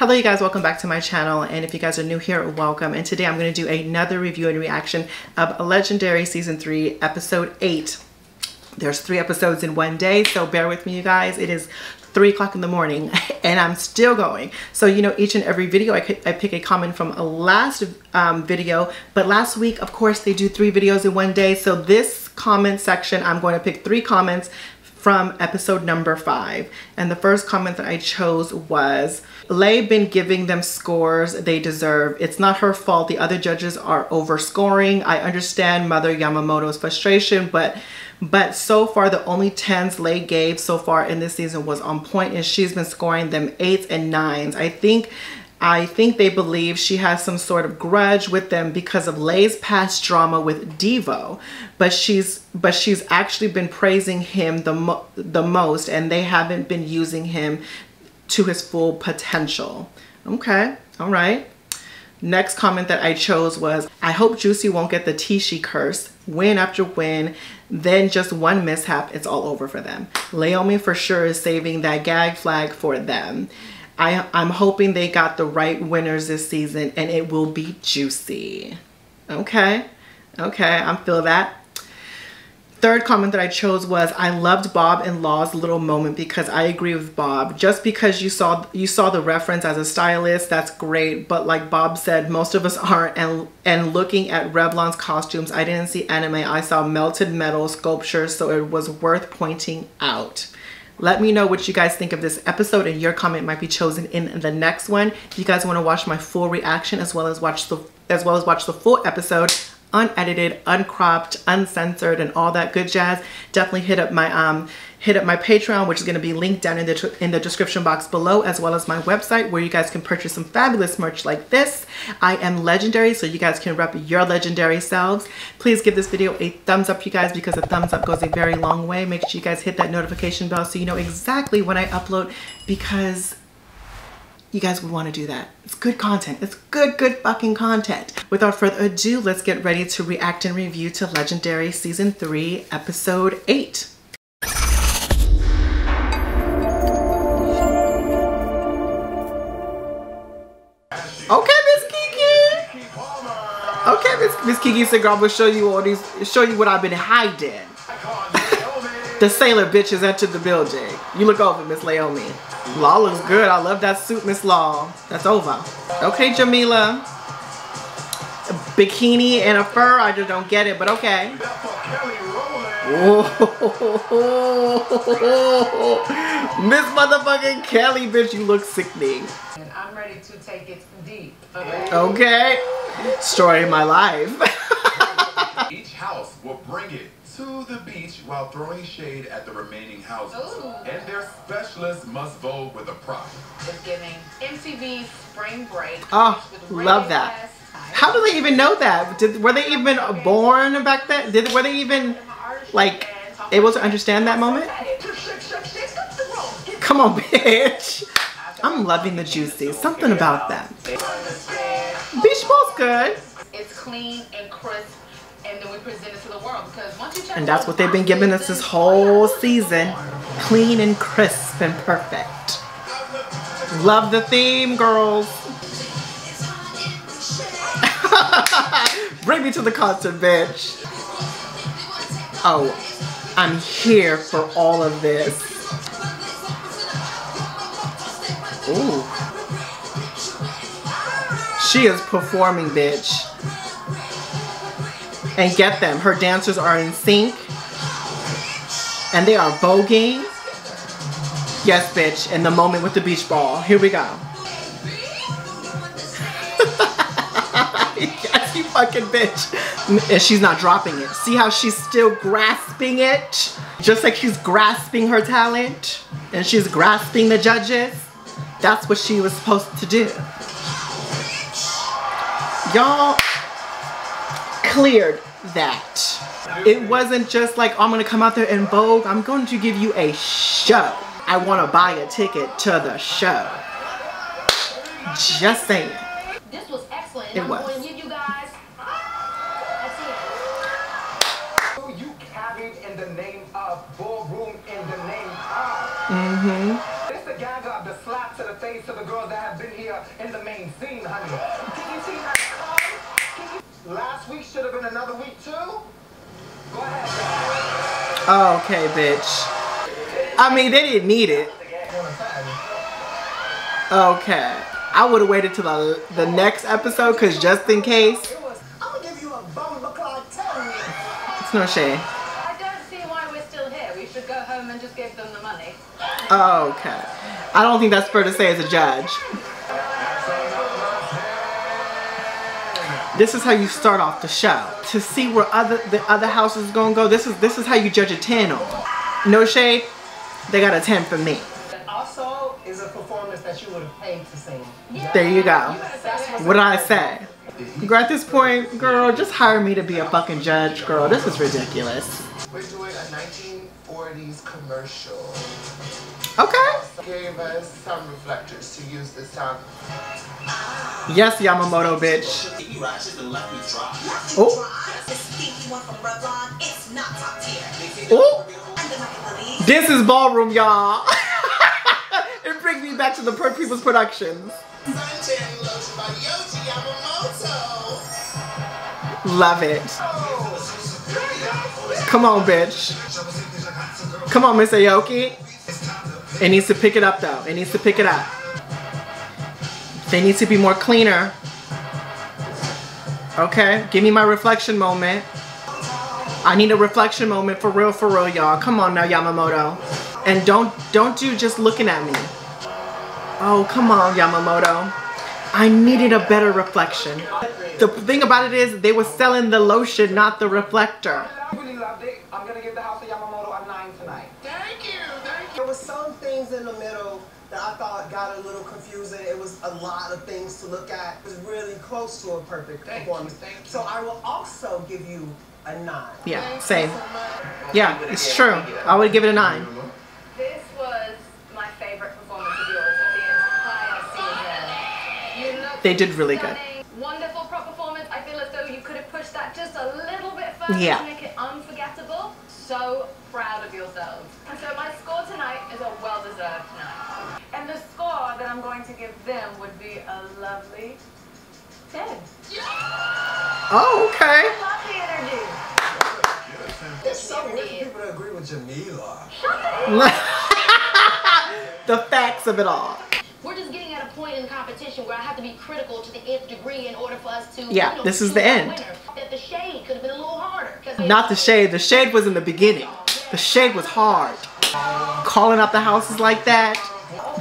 Hello you guys, welcome back to my channel and if you guys are new here, welcome. And today I'm going to do another review and reaction of Legendary Season 3 Episode 8. There's three episodes in one day, so bear with me you guys. It is 3 o'clock in the morning and I'm still going. So you know each and every video I, I pick a comment from a last um, video, but last week of course they do three videos in one day. So this comment section I'm going to pick three comments from episode number five. And the first comment that I chose was, Lay been giving them scores they deserve. It's not her fault. The other judges are overscoring. I understand Mother Yamamoto's frustration, but but so far the only 10s Lay gave so far in this season was on point and she's been scoring them eights and nines. I think I think they believe she has some sort of grudge with them because of Lay's past drama with Devo, but she's but she's actually been praising him the mo the most, and they haven't been using him to his full potential. Okay, all right. Next comment that I chose was, I hope Juicy won't get the Tishi curse. Win after win, then just one mishap, it's all over for them. Leiomy for sure is saving that gag flag for them. I, I'm hoping they got the right winners this season and it will be juicy. Okay, okay, I'm feel that. Third comment that I chose was I loved Bob and Law's little moment because I agree with Bob. Just because you saw you saw the reference as a stylist, that's great. But like Bob said, most of us aren't. And and looking at Revlon's costumes, I didn't see anime. I saw melted metal sculptures, so it was worth pointing out. Let me know what you guys think of this episode and your comment might be chosen in the next one. If you guys want to watch my full reaction as well as watch the as well as watch the full episode, unedited, uncropped, uncensored, and all that good jazz, definitely hit up my um hit up my Patreon, which is going to be linked down in the in the description box below, as well as my website where you guys can purchase some fabulous merch like this. I am legendary, so you guys can rep your legendary selves. Please give this video a thumbs up, you guys, because a thumbs up goes a very long way. Make sure you guys hit that notification bell so you know exactly when I upload because you guys would want to do that. It's good content. It's good, good fucking content. Without further ado, let's get ready to react and review to Legendary Season 3, Episode 8. Okay, Miss Keke. Okay, Miss Keke Cigar will show you all these, show you what I've been hiding. the sailor bitches entered the building. You look over, Miss Leiomy. Law looks good. I love that suit, Miss Law. That's over. Okay, Jameela. A bikini and a fur. I just don't get it, but okay. Miss motherfucking Kelly, bitch, you look sickening. And I'm ready to take it deep. Okay. Okay. Story of my life. Each house will bring it to the beach while throwing shade at the remaining houses. Ooh. And their specialists must vote with a prop. It's giving MTV Spring Break. Oh, love that. How do they even know that? Did were they even born back then? Did were they even like able to understand that moment? Come on, bitch. I'm loving the juicy. Something about them. Beach ball's good. It's clean and crisp, and then we present And that's what they've been giving us this whole season. Clean and crisp and perfect. Love the theme, girls. Bring me to the concert, bitch. Oh, I'm here for all of this. Ooh. She is performing, bitch. And get them. Her dancers are in sync. And they are voguing. Yes, bitch. In the moment with the beach ball. Here we go. yes, you fucking bitch. And she's not dropping it. See how she's still grasping it? Just like she's grasping her talent. And she's grasping the judges. That's what she was supposed to do. Y'all cleared that. It wasn't just like, oh, I'm gonna come out there and vogue. I'm going to give you a show. I wanna buy a ticket to the show. Just saying. This was excellent. It I'm was. going to give you guys. That's it. You carried in the name of ballroom in the name of. Mm-hmm. It's the gang of the slap to the face of the girls that have been here in the main scene, honey. Last week should have been another week too. Go ahead. Oh, okay, bitch. I mean, they didn't need it. Okay. I would have waited till the, the next episode because just in case, I'm gonna give you a bumper clock telling it's no shade. I don't see why we're still here. We should go home and just give them the money. Okay. I don't think that's fair to say as a judge. This is how you start off the show. To see where other the other houses is gonna go, this is this is how you judge a 10 on. No shade, they got a 10 for me. Also, is a performance that you would have paid to sing. There you go. What did I say? Girl, at this point, girl, just hire me to be a fucking judge, girl. This is ridiculous. We're doing a 1940s commercial. Okay. Gave us some reflectors to use this time. Yes, Yamamoto, bitch. You right, just left me dry. Oh, This stinky one from Revlon, it's not top tier. oh. And then I can believe This is ballroom, y'all. it brings me back to the Per People's Productions. Suntan lotion by Yohji Yamamoto. Love it. Come on, bitch. Come on, Miss Aoki. It needs to pick it up, though. It needs to pick it up. They need to be more cleaner. Okay, give me my reflection moment. I need a reflection moment for real, for real, y'all. Come on now, Yamamoto. And don't don't do just looking at me. Oh, come on, Yamamoto. I needed a better reflection. The thing about it is they were selling the lotion, not the reflector. I really loved it. I'm gonna give the House of Yamamoto a nine tonight. Thank you, thank you. There was some things in the middle that I thought got a little confusing. It was a lot of things to look at. It was really close to a perfect Thank you, performance. thank you. So I will also give you a nine. Yeah, same. Yeah, it's true. I would give it a nine. This was my favorite performance of yours of the entire season. You They did really good. Wonderful prop performance. I feel as though you could have pushed that just a little bit further Yeah. to make it unforgettable. So proud of yourselves. And so my score tonight is a well-deserved nine. I'm going to give them would be a lovely 10. Oh, okay. Love the energy. It's so weird people to agree with Jameela. the facts of it all. We're just getting at a point in competition where I have to be critical to the nth degree in order for us to. Yeah, you know, this is the end. winner. That the shade could have been a little harder. 'cause they- Not the shade. The shade was in the beginning. The shade was hard. Calling out the houses like that.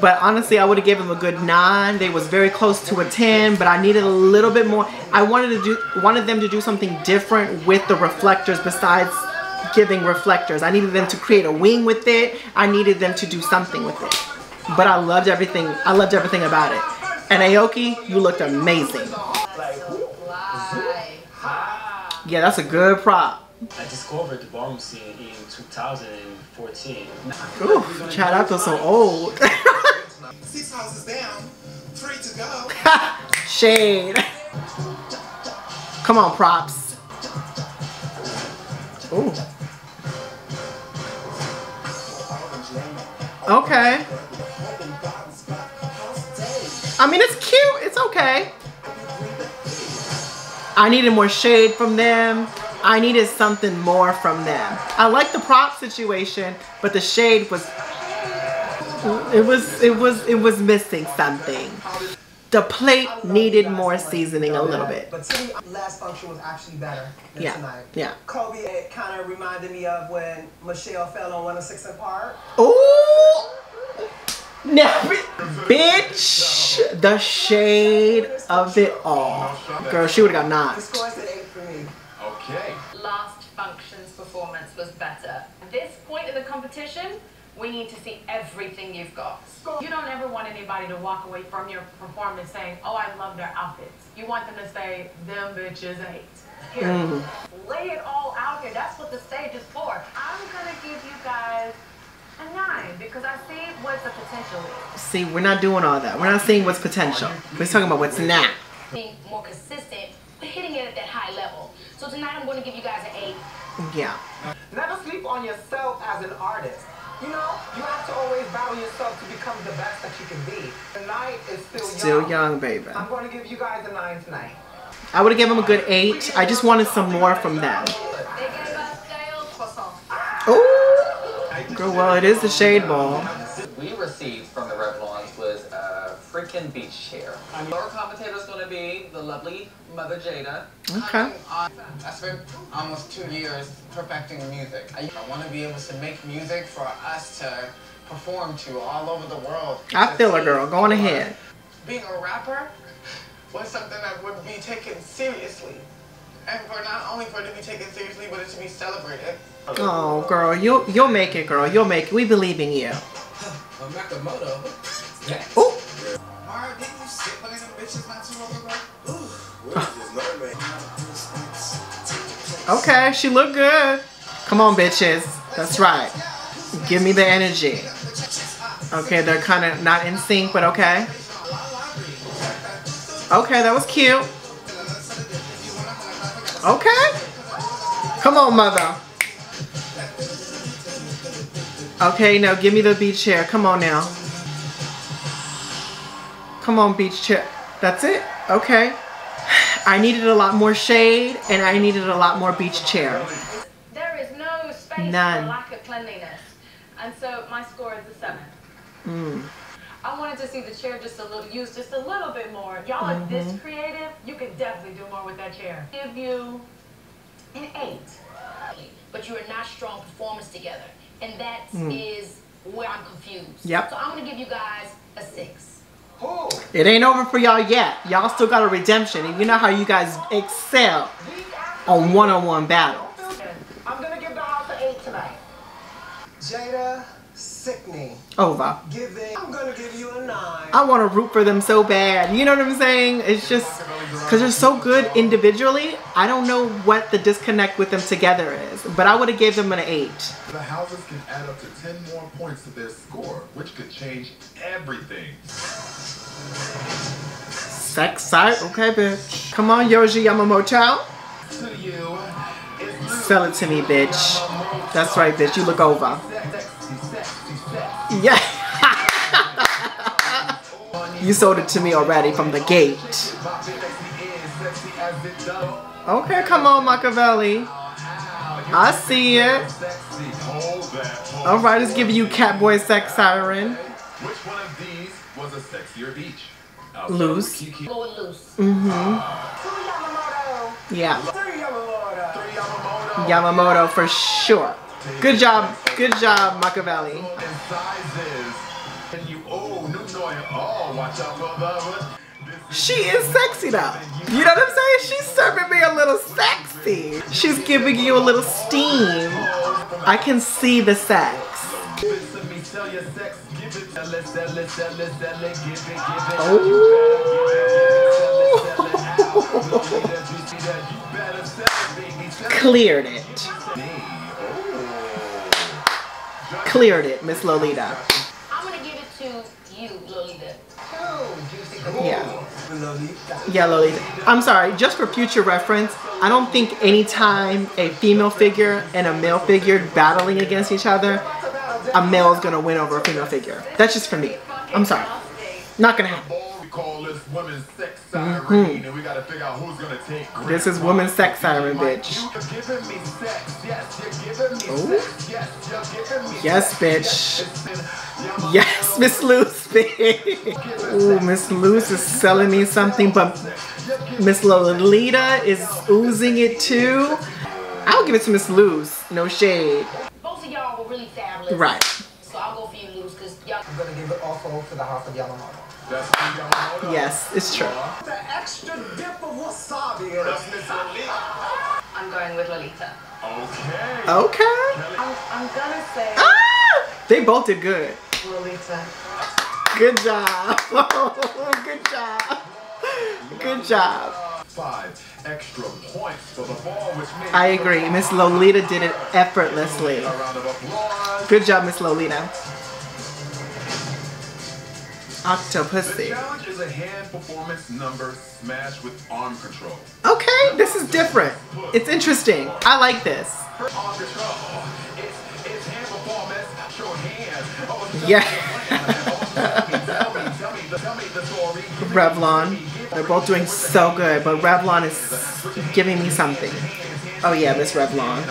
But honestly, I would have given them a good nine. They was very close to a ten, but I needed a little bit more. I wanted to do wanted them to do something different with the reflectors besides giving reflectors. I needed them to create a wing with it. I needed them to do something with it. But I loved everything. I loved everything about it. And Aoki, you looked amazing. Yeah, that's a good prop. I discovered the ballroom scene in 2014. Ooh, Chad, I feel so old. Six houses down, three to go. Shade. Come on, props. Ooh. Okay. I mean, it's cute. It's okay. I needed more shade from them. I needed something more from them. I like the prop situation, but the shade was it was it was it was missing something. The plate needed more seasoning a little bit. But to me, last function was actually better than Yeah, tonight. yeah. Kobe, it kind of reminded me of when Michelle fell on 106 and Park. Ooh! Now, bi- bitch, the shade of it all. Girl, she would have got knocked. Okay. Last function's performance was better. At this point in the competition, we need to see everything you've got. You don't ever want anybody to walk away from your performance saying, oh, I love their outfits. You want them to say, them bitches ate. Period. Mm-hmm. Lay it all out here. That's what the stage is for. I'm going to give you guys a nine because I see what the potential is. See, we're not doing all that. We're not seeing what's potential. We're talking about what's now. being more consistent, but hitting it at that high level. So tonight I'm going to give you guys an eight. Yeah. Never sleep on yourself as an artist. You know, you have to always battle yourself to become the best that you can be. Tonight is still, Still young. young, baby. I'm going to give you guys a nine tonight. I would have given them a good eight. I just wanted some more from them. Ah! They gave us stale croissant. Oh, girl, well, it is the shade ball. we received from the Revlons was a freaking beach chair. Our commentator is going to be the lovely Mother Jada. Okay. I spent almost two years perfecting music. I, I want to be able to make music for us to perform to all over the world. I feel her, girl. Go on ahead. Being a rapper was something that would be taken seriously. And for not only for it to be taken seriously, but it to be celebrated. Oh, girl, you'll you'll make it, girl. You'll make it. We believe in you. Nakamoto. Oh, Mara, okay. She look good. Come on, bitches. That's right. Give me the energy. Okay, they're kind of not in sync, but okay. Okay, that was cute. Okay. Come on, mother. Okay, now give me the beach chair. Come on now. Come on, beach chair. That's it? Okay. I needed a lot more shade and I needed a lot more beach chair. There is no space None. for lack of cleanliness. And so my score is a seven. Mm. I wanted to see the chair just a little, used just a little bit more. Y'all are Mm-hmm. this creative. You could definitely do more with that chair. Give you an eight. But you are not strong performers together. And that Mm. is where I'm confused. Yep. So I'm gonna give you guys a six. Who? It ain't over for y'all yet. Y'all still got a redemption. And you know how you guys excel on one-on-one battles. I'm going to give the house an eight tonight. Jada, sickening. Over. Giving. I'm going to give you a nine. I want to root for them so bad. You know what I'm saying? It's just because they're so good individually. I don't know what the disconnect with them together is, but I would have gave them an eight. The houses can add up to 10 more points to their score, which could change everything. Sex site, okay, bitch. Come on, Yohji Yamamoto. To you, it's Sell it to me, bitch. That's right, bitch. You look over. Yeah. you sold it to me already from the gate. My sexy is sexy as it does. Okay, come on, Makaveli. I see it. Sexy, hold that. hold All right, it's giving you Catboy Sex Siren. Which one of these was a sexier beach? Loose. Kiki. Go with loose. Mm-hmm. Two Yamamoto. Yeah. Yamamoto. Yamamoto. Yamamoto for sure. Good job. Good job, Makaveli. And sizes. And you, oh, new toy. Oh, watch out for the. She is sexy though. You know what I'm saying? She's serving me a little sexy. She's giving you a little steam. I can see the sex. Oh. You better give it, give it, sell it, sell it out. Slowly as you see that, you better sell it, baby, sell it. Cleared it. Cleared it, Miss Lolita. I'm gonna give it to you, Lolita. Yeah. Yeah, Lolita. I'm sorry, just for future reference, I don't think anytime a female figure and a male figure battling against each other, a male is gonna win over a female figure. That's just for me. I'm sorry. Not gonna happen. We call this sex siren, and we gotta figure out who's gonna take grip. This is woman's sex siren, bitch. You're giving me sex, yes, you're giving me Ooh. yes, you're giving me Yes, sex, bitch. yes. Yes, Miss Luce, bitch. Ooh, Miss Luce is selling me something, but Miss Lolita is oozing it too. I'll give it to Miss Luce. No shade. Both of y'all were really fabulous. Right. So I'll go for you, Luz, because y'all. I'm gonna give it also to the house of Yamamoto. That's Yamamoto. Yes, it's true. The extra dip of wasabi in That's. Miss Lolita. I'm going with Lolita. Okay. Okay. I'm, I'm gonna say Ah! They both did good. Lolita. Good job. Good job. Good job. Five extra points for the ball, which made I agree. Miss Lolita did it effortlessly. A round of applause. Good job, Miss Lolita. The challenge is a hand performance number smashed with arm control. Okay, this is different. It's interesting. I like this. Arm control. It's, it's hand performance. Show hand. It's oh, Yeah. Revlon. They're both doing so good, but Revlon is giving me something. Oh yeah, Miss Revlon.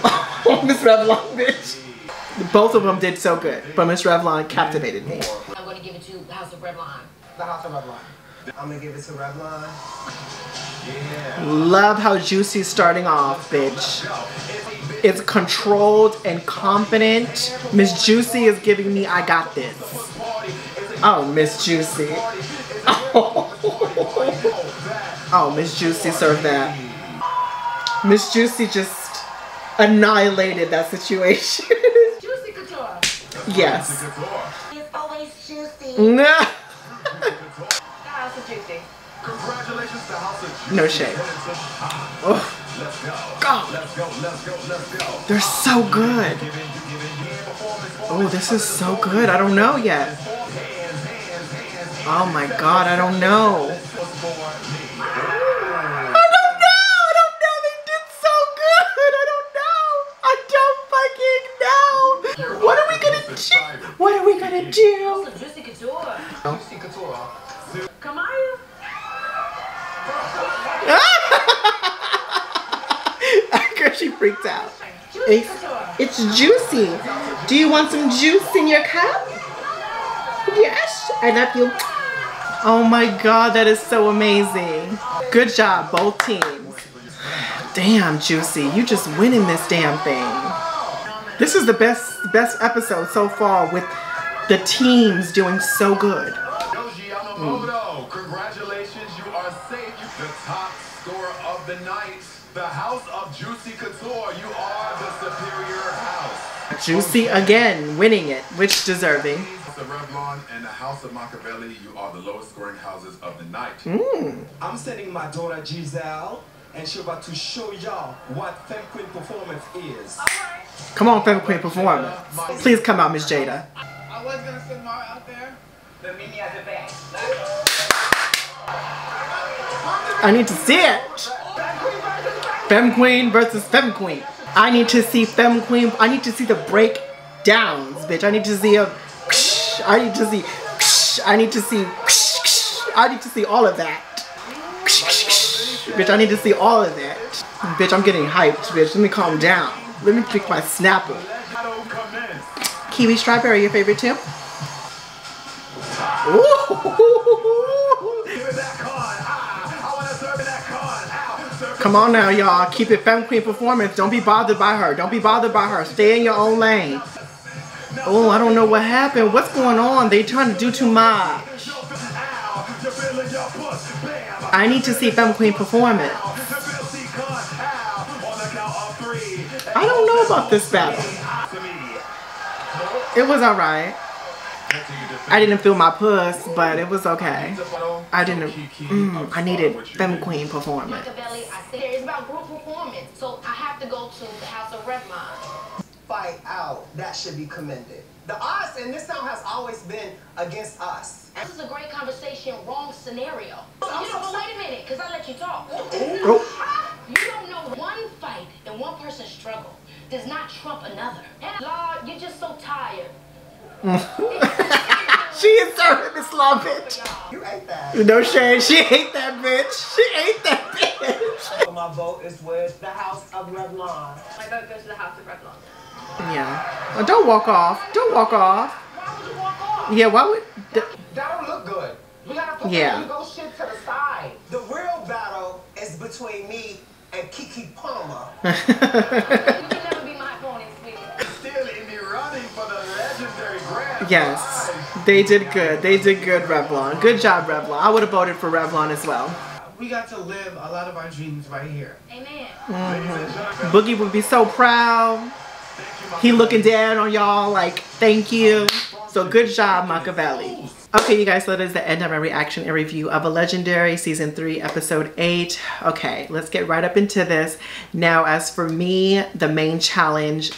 Oh, Miss Revlon, bitch. Both of them did so good, but Miss Revlon captivated me. I'm going to give it to the House of Revlon. The House of Revlon. I'm gonna give it to Revlon. Love how Juicy's starting off, bitch. It's controlled and confident. Miss Juicy is giving me, I got this. Oh, Miss Juicy. Oh, Oh, Miss Juicy served that. Miss Juicy just annihilated that situation. Juicy Couture. yes. It's always juicy. No. The House of Juicy. Congratulations to House of Juicy. No shade. Oh, Let's go. God. Let's go. Let's go. Let's go. they're so good. Oh, this is so good. I don't know yet. Oh my God, I don't know. Gonna do? Also, Juicy Couture. Juicy Couture. Kamaya. Girl, she freaked out. Juicy It's, Couture. it's juicy. Do you want some juice in your cup? Yes, I love you. Oh my god, that is so amazing. Good job, both teams. Damn, Juicy, you just winning this damn thing. This is the best best episode so far with the teams doing so good. Yohji congratulations, you are safe. The top scorer of the night. The House of Juicy Couture, you are the superior house. Juicy again, winning it, which deserving. House of Revlon and the House of Makaveli, you are the lowest scoring houses of the night. Mm. I'm sending my daughter Giselle, and she's about to show y'all what Femme Queen performance is. Come on, Femme Queen performance. Please come out, Miss Jada. I was gonna send Mara out there. Meet me at the. I need to see it. Femme Queen versus Fem Queen. I need to see Fem Queen. I need to see the breakdowns, bitch. I need to see a. I need to see. I need to see. I need to see all of that. Bitch, I need to see all of that. Bitch, I'm getting hyped, bitch. Let me calm down. Let me pick my snapper. Kiwi strawberry, your favorite too? It it it Come on now, y'all. Keep it Femme Queen performance. Don't be bothered by her. Don't be bothered by her. Stay in your own lane. Oh, I don't know what happened. What's going on? They trying to do too much. I need to see Femme Queen of three. I don't know about this battle. To me. It was alright. I didn't feel my puss, but it was okay. I didn't. Mm, I needed Femme Queen performance. Makaveli, I said it's about group performance. So I have to go to the House of Revlon. Fight out. That should be commended. The odds in this town has always been against us. This is a great conversation, wrong scenario. You know, but wait a minute, because I let you talk. You don't know one fight and one person's struggle does not trump another. And Lord, you're just so tired. She is serving Miss Love bitch. You ate that. No shade. She ate that bitch. She ate that bitch. So my vote is with the House of Revlon. My vote goes to the House of Revlon. Yeah. Well, don't walk off. Don't walk off. Why would you walk off? Yeah, why would. th- That don't look good. We gotta put Yeah. that ego shit to the side. The real battle is between me and Keke Palmer. Yes, they did good. They did good, Revlon. Good job, Revlon. I would have voted for Revlon as well. We got to live a lot of our dreams right here. Amen. Mm-hmm. Boogie would be so proud. He looking down on y'all like, thank you. So good job, Makaveli. Okay, you guys, so that is the end of my reaction and review of a Legendary Season 3, Episode 8. Okay, let's get right up into this. Now, as for me, the main challenge,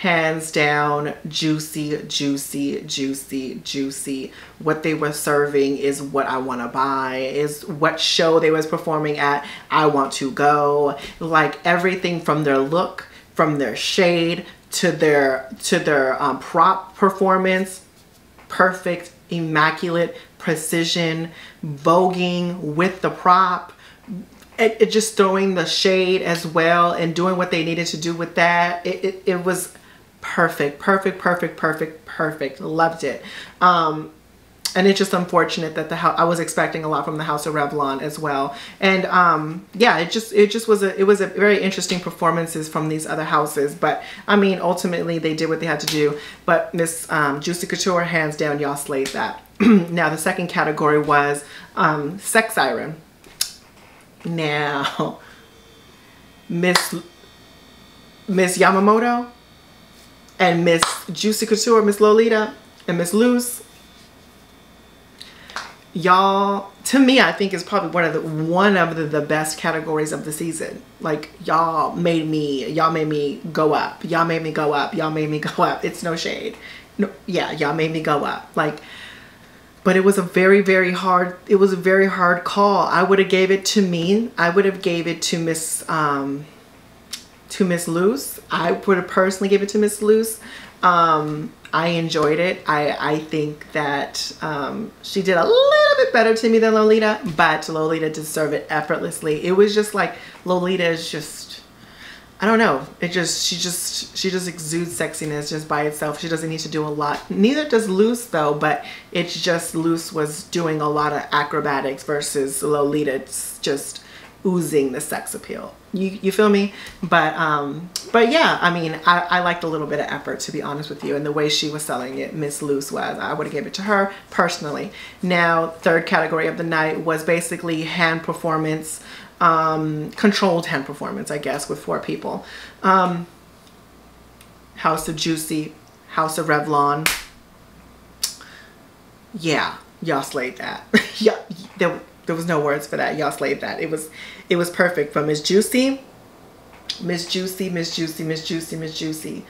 hands down, juicy, juicy, juicy, juicy. What they were serving is what I want to buy, is what show they was performing at, I want to go. Like everything from their look, from their shade, to their to their um, prop performance perfect, immaculate, precision, voguing with the prop, it, it, just throwing the shade as well and doing what they needed to do with that. It, it, it was perfect, perfect, perfect, perfect, perfect. Loved it. Um, and it's just unfortunate that the house I was expecting a lot from the House of Revlon as well. And um, yeah, it just it just was a it was a very interesting performances from these other houses. But I mean, ultimately they did what they had to do. But Miss um, Juicy Couture, hands down, y'all slayed that. now the second category was um, Sex Siren. Now, Miss Miss Yamamoto and Miss Juicy Couture, Miss Lolita and Miss Loose. Y'all, to me, I think is probably one of the one of the, the best categories of the season. Like y'all made me, y'all made me go up. Y'all made me go up. Y'all made me go up. It's no shade. No, yeah, y'all made me go up. Like but it was a very very hard it was a very hard call i would have gave it to me i would have gave it to miss um to miss luce i would have personally give it to miss luce um i enjoyed it i i think that um she did a little bit better to me than lolita but lolita deserved it effortlessly it was just like lolita is just I don't know. It just she just she just exudes sexiness just by itself. She doesn't need to do a lot. Neither does Loose though, but it's just Loose was doing a lot of acrobatics versus Lolita just oozing the sex appeal. You you feel me? But um but yeah, I mean I, I liked a little bit of effort to be honest with you and the way she was selling it, Miss Loose was. I would have gave it to her personally. Now third category of the night was basically hand performance um, controlled hand performance, I guess, with four people. Um, House of Juicy, House of Revlon. Yeah, y'all slayed that. yeah, there, there was no words for that. Y'all slayed that. It was, it was perfect from Miss Juicy, Miss Juicy, Miss Juicy, Miss Juicy, Miss Juicy.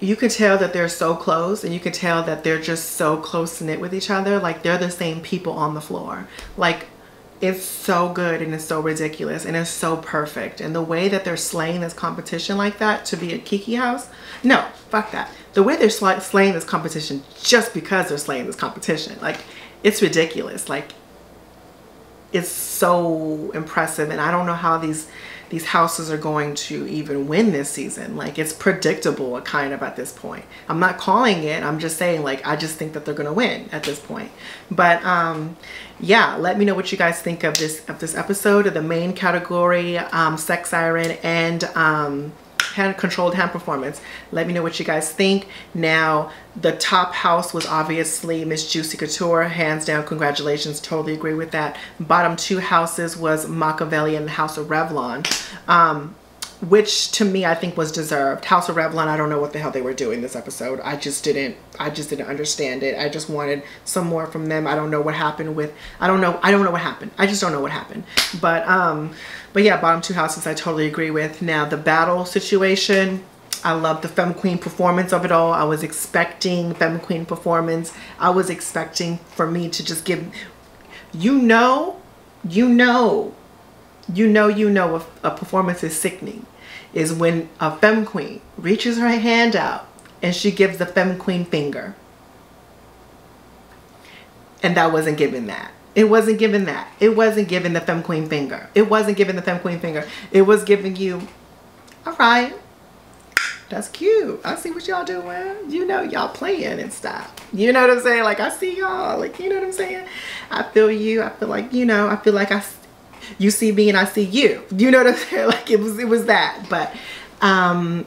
You can tell that they're so close and you can tell that they're just so close knit with each other. Like they're the same people on the floor. Like it's so good and it's so ridiculous and it's so perfect and the way that they're slaying this competition like that to be a kiki house no fuck that the way they're slaying this competition just because they're slaying this competition like it's ridiculous like it's so impressive and i don't know how these these houses are going to even win this season. Like it's predictable kind of at this point. I'm not calling it. I'm just saying like I just think that they're going to win at this point. But um yeah, let me know what you guys think of this of this episode of the main category um sex siren and um hand controlled hand performance. Let me know what you guys think. Now, the top house was obviously Miss Juicy Couture, hands down, congratulations, totally agree with that. Bottom two houses was Makaveli and the House of Revlon. Um, which to me I think was deserved. House of Revlon, I don't know what the hell they were doing this episode. I just didn't, I just didn't understand it. I just wanted some more from them. I don't know what happened with, I don't know, I don't know what happened. I just don't know what happened. But um, but yeah, bottom two houses I totally agree with. Now the battle situation, I love the Femme Queen performance of it all. I was expecting Femme Queen performance. I was expecting for me to just give, you know, you know, you know, you know a, a performance is sickening is when a Femme Queen reaches her hand out and she gives the Femme Queen finger. And that wasn't given that. It wasn't given that. It wasn't given the femme queen finger. It wasn't given the femme queen finger. It was giving you, all right, that's cute. I see what y'all doing. You know, y'all playing and stuff. You know what I'm saying? Like, I see y'all. Like, you know what I'm saying? I feel you. I feel like, you know, I feel like I, you see me and I see you. You know what I'm saying? Like, it was, it was that. But, um,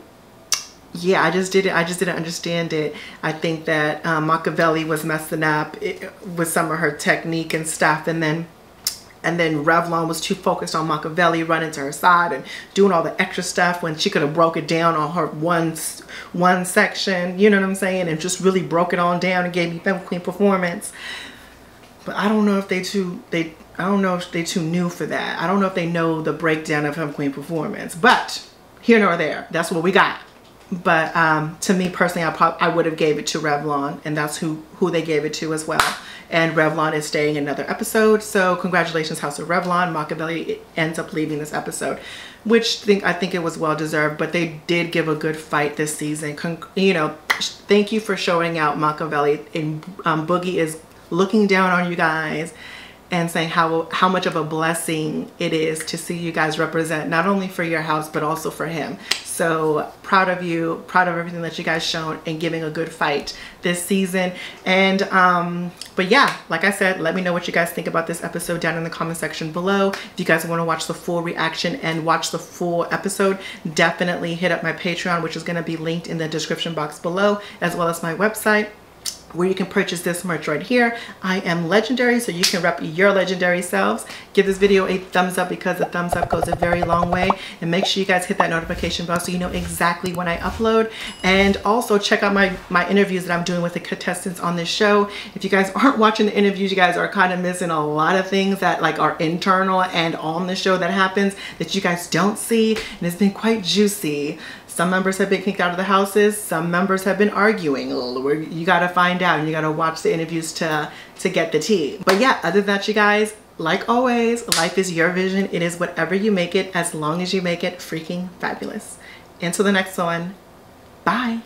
yeah, I just didn't. I just didn't understand it. I think that um, Makaveli was messing up it, with some of her technique and stuff, and then and then Revlon was too focused on Makaveli running to her side and doing all the extra stuff when she could have broke it down on her one one section. You know what I'm saying? And just really broke it on down and gave me Femme Queen performance. But I don't know if they too they. I don't know if they too new for that. I don't know if they know the breakdown of Femme Queen performance. But here nor there. That's what we got but um, to me personally, I, I would have gave it to Revlon, and that's who, who they gave it to as well. And Revlon is staying another episode, so congratulations, House of Revlon. Makaveli ends up leaving this episode, which think I think it was well deserved. But they did give a good fight this season. Con you know, thank you for showing out Makaveli. And um, Boogie is looking down on you guys and saying how how much of a blessing it is to see you guys represent not only for your house but also for him. So proud of you proud of everything that you guys shown and giving a good fight this season. And um but yeah like i said let me know what you guys think about this episode down in the comment section below. If you guys want to watch the full reaction and watch the full episode definitely hit up my patreon which is going to be linked in the description box below as well as my website where you can purchase this merch right here. I am legendary, so you can rep your legendary selves. Give this video a thumbs up because a thumbs up goes a very long way. And make sure you guys hit that notification bell so you know exactly when I upload. And also check out my, my interviews that I'm doing with the contestants on this show. If you guys aren't watching the interviews, you guys are kind of missing a lot of things that like are internal and on the show that happens that you guys don't see. And it's been quite juicy. Some members have been kicked out of the houses. Some members have been arguing. You got to find out. You got to watch the interviews to, to get the tea. But yeah, other than that, you guys, like always, life is your vision. It is whatever you make it as long as you make it freaking fabulous. Until the next one, bye.